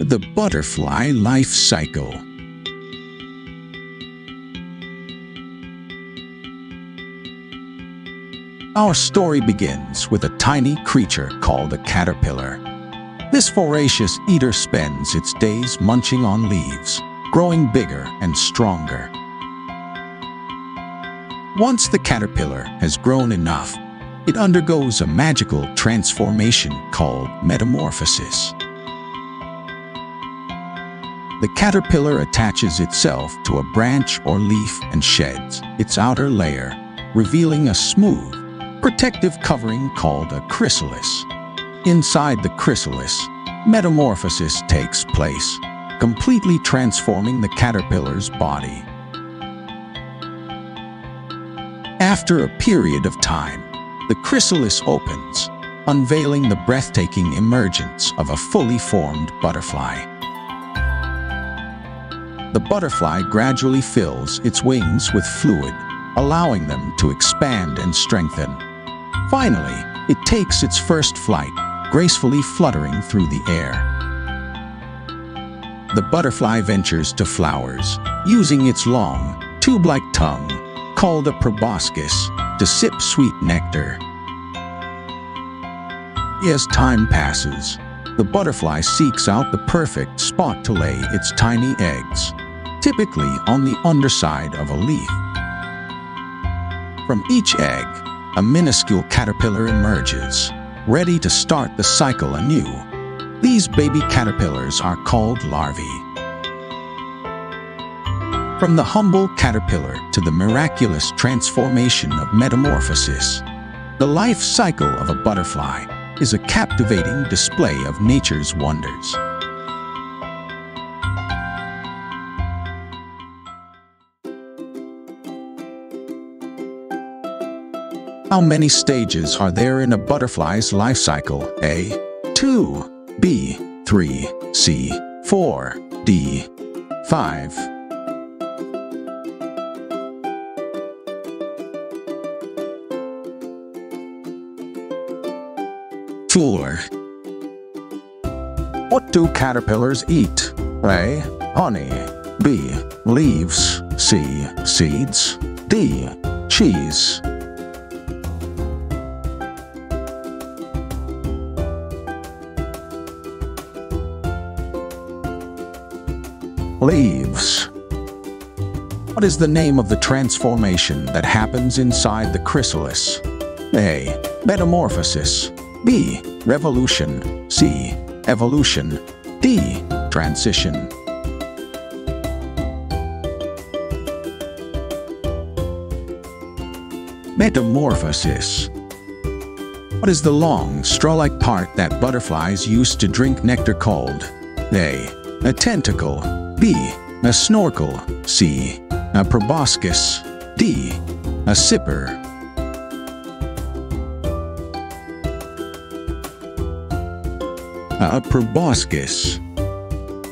The Butterfly Life Cycle Our story begins with a tiny creature called a caterpillar. This voracious eater spends its days munching on leaves, growing bigger and stronger. Once the caterpillar has grown enough, it undergoes a magical transformation called metamorphosis. The caterpillar attaches itself to a branch or leaf and sheds its outer layer, revealing a smooth, protective covering called a chrysalis. Inside the chrysalis, metamorphosis takes place, completely transforming the caterpillar's body. After a period of time, the chrysalis opens, unveiling the breathtaking emergence of a fully formed butterfly. The butterfly gradually fills its wings with fluid, allowing them to expand and strengthen. Finally, it takes its first flight, gracefully fluttering through the air. The butterfly ventures to flowers, using its long, tube-like tongue, called a proboscis, to sip sweet nectar. As time passes, the butterfly seeks out the perfect spot to lay its tiny eggs, typically on the underside of a leaf. From each egg, a minuscule caterpillar emerges, ready to start the cycle anew. These baby caterpillars are called larvae. From the humble caterpillar to the miraculous transformation of metamorphosis, the life cycle of a butterfly is a captivating display of nature's wonders. How many stages are there in a butterfly's life cycle? A. 2. B. 3. C. 4. D. 5. Four. What do caterpillars eat? A. Honey. B. Leaves. C. Seeds. D. Cheese. Leaves. What is the name of the transformation that happens inside the chrysalis? A. Metamorphosis. B. Revolution. C. Evolution. D. Transition. Metamorphosis. What is the long, straw-like part that butterflies use to drink nectar called? A. A tentacle. B. A snorkel. C. A proboscis. D. A sipper. A proboscis.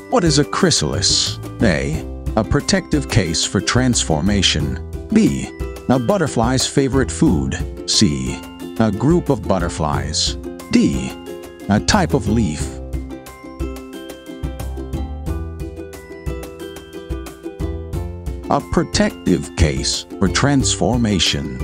What is a chrysalis? A. A protective case for transformation. B. A butterfly's favorite food. C. A group of butterflies. D. A type of leaf. A protective case for transformation.